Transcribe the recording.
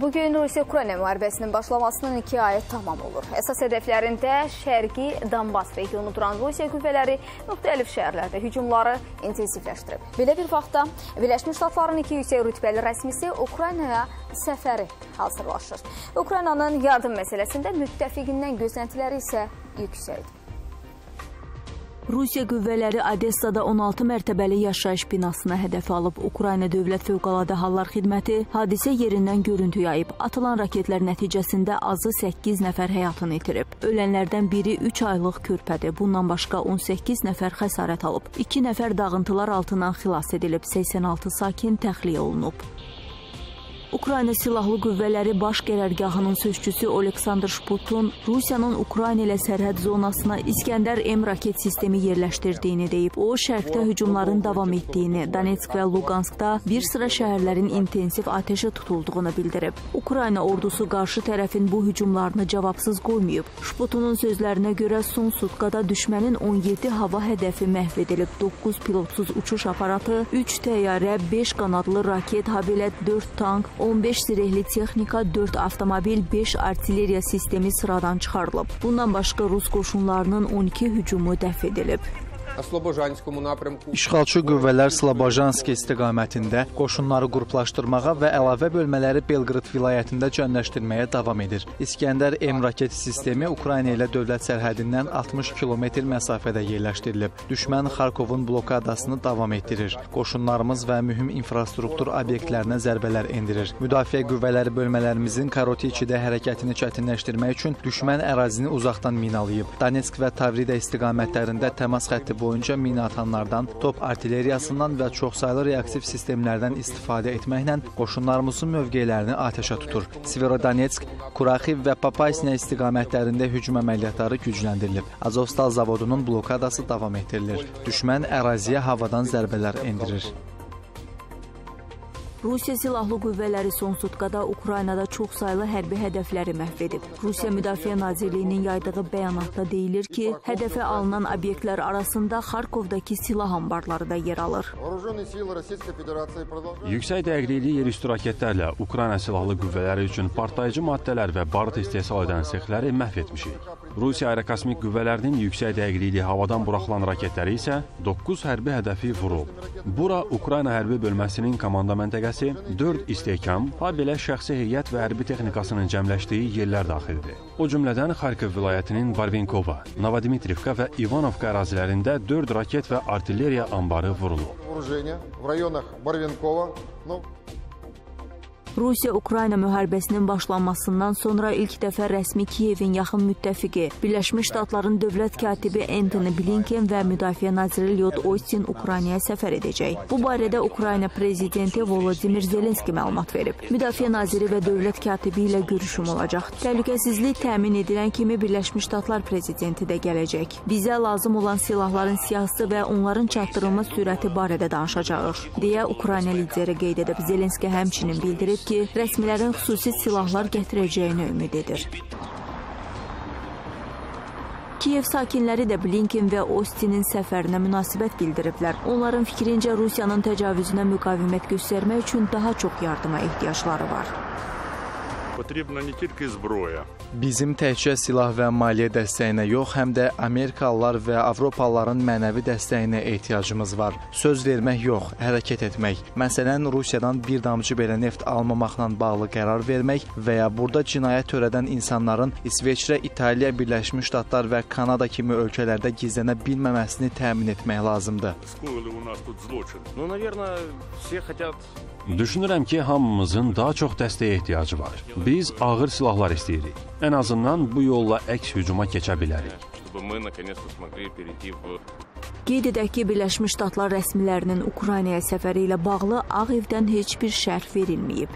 Bugün Rusiya-Ukrayna müharibəsinin başlamasının iki ayı tamam olur. Əsas hədəflərində Şərqi Donbas regionu duran Rusiya qüvvələri müxtəlif şəhərlərdə hücumları intensivləşdirib. Belə bir vaxtda Birləşmiş Ştatların iki yüksək rütbəli rəsmisi Ukraynaya səfəri hazırlaşır. Ukraynanın yardım məsələsində müttəfiqindən gözləntiləri isə yüksəkdir. Rusiya qüvvələri Odessada 16 mərtəbəli yaşayış binasına hədəf alıb. Ukrayna Dövlət Fövqəladə Hallar Xidməti hadisə yerindən görüntü yayıb. Atılan raketlər nəticəsində azı 8 nəfər həyatını itirib. Ölənlərdən biri 3 aylıq körpədir. Bundan başqa 18 nəfər xəsarət alıb. 2 nəfər dağıntılar altından xilas edilib. 86 sakin təxliyə olunub. Ukrayna Silahlı Qüvvələri Baş Qərargahının sözçüsü Oleksandr Şputun Rusiyanın Ukrayna ilə sərhəd zonasına İskəndər M raket sistemi yerləşdirdiyini deyib. O, şərqdə hücumların davam etdiyini, Donetsk və Luqanskda bir sıra şəhərlərin intensiv atəşə tutulduğunu bildirib. Ukrayna ordusu qarşı tərəfin bu hücumlarını cavabsız qoymayıb. Şputunun sözlərinə görə son sutkada düşmənin 17 hava hədəfi məhv edilib, 9 pilotsuz uçuş aparatı, 3 təyyarə, 5 qanadlı raket, habelə 4 tank, 15 zirehli texnika, 4 avtomobil, 5 artilleriya sistemi sıradan çıxarılıb. Bundan başqa Rus qoşunlarının 12 hücumu dəf edilib. İşğalçı qüvvələr Slobojansk istiqamətində qoşunları qruplaşdırmağa və əlavə bölmələri Belqrad vilayətində cəmləşdirməyə davam edir. İskəndər M raket sistemi Ukrayna ilə dövlət sərhədindən 60 kilometr məsafədə yerləşdirilib. Düşmən Xarkovun blokadasını davam etdirir. Qoşunlarımız və mühüm infrastruktur obyektlərinə zərbələr endirir. Müdafiə qüvvələri bölmələrimizin Karotiçidə hərəkətini çətinləşdirmək üçün düşmən ərazini uzaqdan minalayıb. Donetsk və Tavrida istiqamətlərində təmas xətti boyunca mina atanlardan, top artilleriyasından və çoxsaylı reaktiv sistemlərdən istifadə etməklə qoşunlarımızın mövqelərini atəşə tutur. Severodonetsk, Kuraxiv və Papaysna istiqamətlərində hücum əməliyyatları gücləndirilib. Azovstal zavodunun blokadası davam etdirilir. Düşmən əraziyə havadan zərbələr endirir. Rusiya Silahlı Qüvvələri son sutkada Ukraynada çoxsaylı hərbi hədəfləri məhv edib. Rusiya Müdafiə Nazirliyinin yaydığı bəyanatda deyilir ki, hədəfə alınan obyektlər arasında Xarkovdakı silah anbarları da yer alır. Yüksək dəqiqlikli yerüstü raketlərlə Ukrayna Silahlı Qüvvələri üçün partlayıcı maddələr və barıt istehsal edən sexləri məhv etmişik. Rusiya Aerokosmik Qüvvələrinin yüksək dəqiqlikli havadan buraxılan raketləri isə 9 hərbi hədəfi vurub. Bura Ukrayna hərbi bölməsinin komanda məntəqəsi bölgəsi 4 istehkam, habelə şəxsi heyət və hərbi texnikasının cəmləşdiyi yerlər daxildir. O cümlədən Xarkov vilayətinin Barvinkova, Novodimitrovka və Ivanovka ərazilərində 4 raket və artilleriya anbarı vurulub. Rusiya-Ukrayna müharibəsinin başlanmasından sonra ilk dəfə rəsmi Kiyevin yaxın müttəfiqi, Birləşmiş Ştatların dövlət katibi Anthony Blinken və Müdafiə naziri Lyod Austin Ukraynaya səfər edəcək. Bu barədə Ukrayna prezidenti Volodimir Zelenski məlumat verib. Müdafiə naziri və dövlət katibi ilə görüşüm olacaq. Təhlükəsizlik təmin edilən kimi Birləşmiş Ştatlar prezidenti də gələcək. Bizə lazım olan silahların siyahısı və onların çatdırılma sürəti barədə danışacağıq, deyə Ukrayna lideri qeyd edib. Zelenski həmçinin bildirib ki, rəsmilərin xüsusi silahlar gətirəcəyini ümid edir. Kiyev sakinləri də Blinken və Ostinin səfərinə münasibət bildiriblər. Onların fikrincə Rusiyanın təcavüzünə müqavimət göstərmək üçün daha çox yardıma ehtiyacları var. Потрібна не тільки зброя. Bizim təkcə silah və maliyyə dəstəyinə yox, həm də Amerikalılar və Avropalıların mənəvi dəstəyinə ehtiyacımız var. Söz vermək yox, hərəkət etmək. Məsələn, Rusiyadan bir damcı belə neft almamaqla bağlı qərar vermək və ya burada cinayət törədən insanların İsveçrə, İtaliya, Birləşmiş Ştatlar və Kanada kimi ölkələrdə gizlənə bilməməsini təmin etmək lazımdır. Скоїли у нас тут злочин. Ну, наверное, все хотят Düşünürəm ki, hamımızın daha çox dəstəyə ehtiyacı var. Biz ağır silahlar istəyirik. Ən azından bu yolla əks hücuma keçə bilərik. Qeyd edək ki, Birləşmiş Ştatlar rəsmilərinin Ukraynaya səfəri ilə bağlı Ağ Evdən heç bir şərh verilməyib.